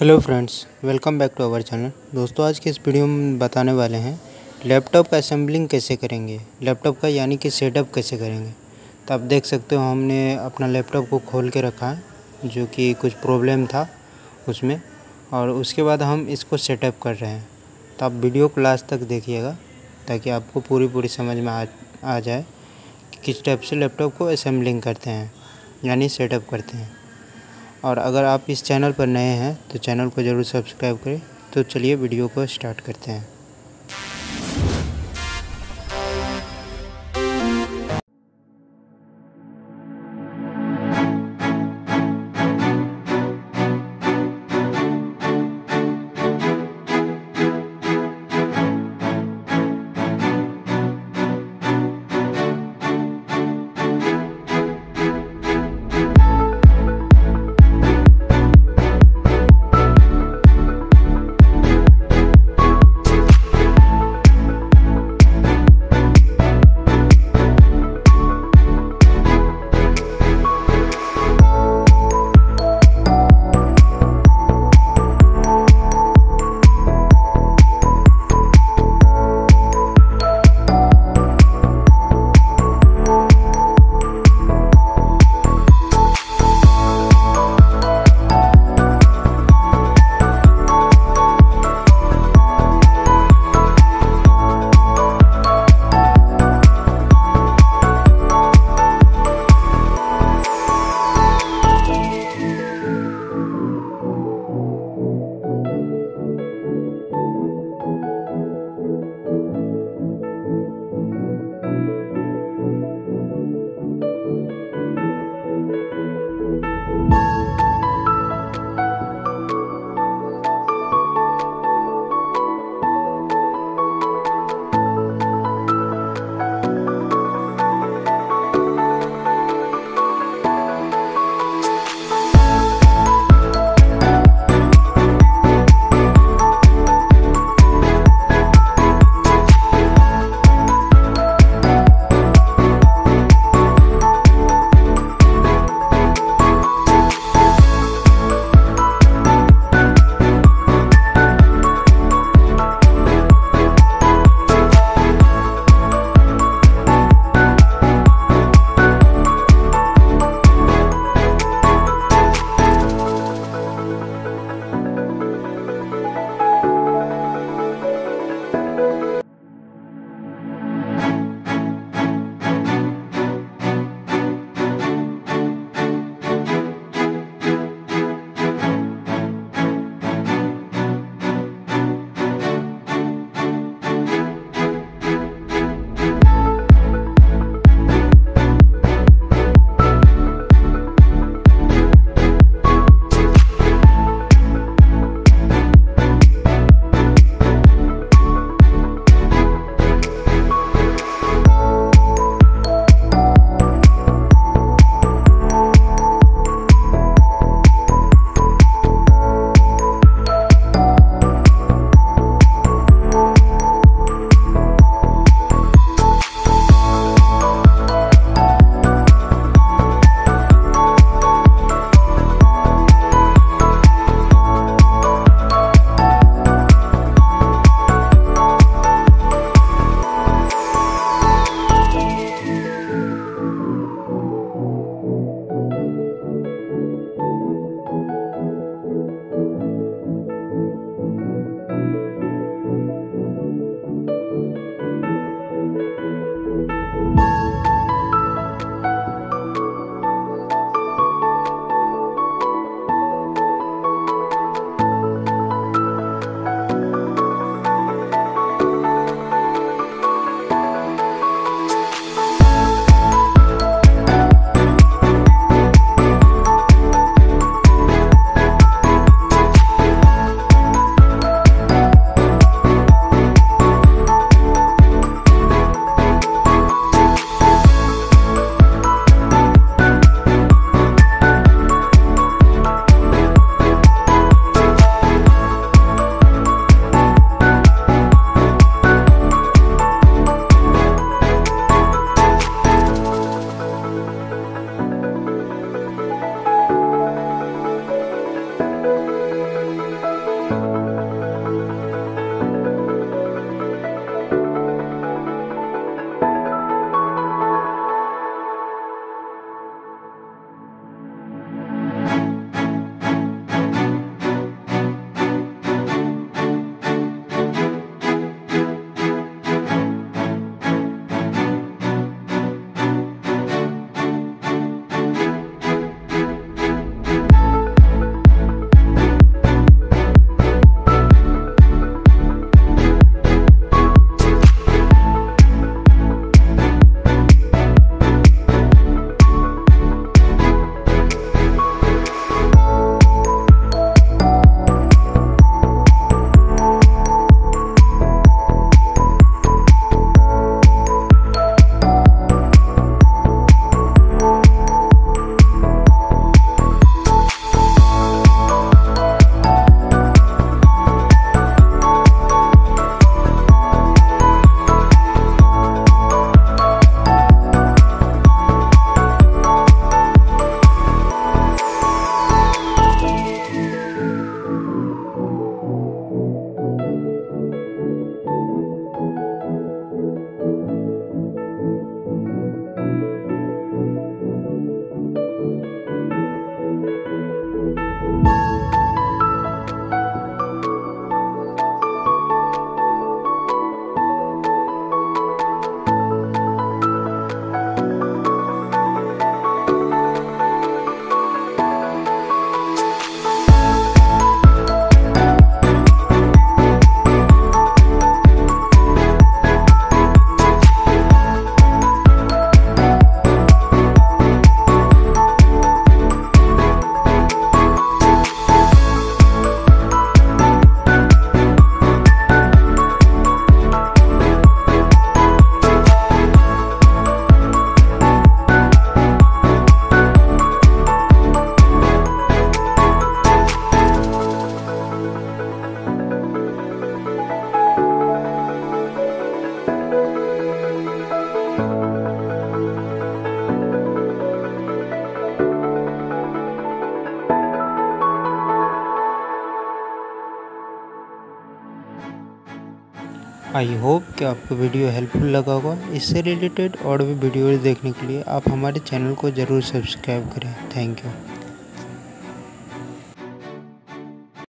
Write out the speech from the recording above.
Hello friends, welcome back to our channel. दोस्तों, आज के इस वीडियो में बताने वाले हैं, लैपटॉप का असेंबलिंग कैसे करेंगे? लैपटॉप का यानी कि सेटअप कैसे करेंगे? तो आप देख सकते हो, हमने अपना लैपटॉप को खोल के रखा है, जो कि कुछ प्रॉब्लम था उसमें, और उसके बाद हम इसको सेटअप कर रहे हैं। तो आप वीडियो को लास्ट तक देखिएगा, ताकि आपको पूरी पूरी समझ में आ आ जाए कि किस टाइप से लैपटॉप को असेंबलिंग करते हैं, यानी सेटअप करते हैं। और अगर आप इस चैनल पर नए हैं तो चैनल को ज़रूर सब्सक्राइब करें। तो चलिए वीडियो को स्टार्ट करते हैं। आई होप कि आपको वीडियो हेल्पफुल लगा होगा। इससे रिलेटेड और भी वीडियोज़ देखने के लिए आप हमारे चैनल को ज़रूर सब्सक्राइब करें। Thank you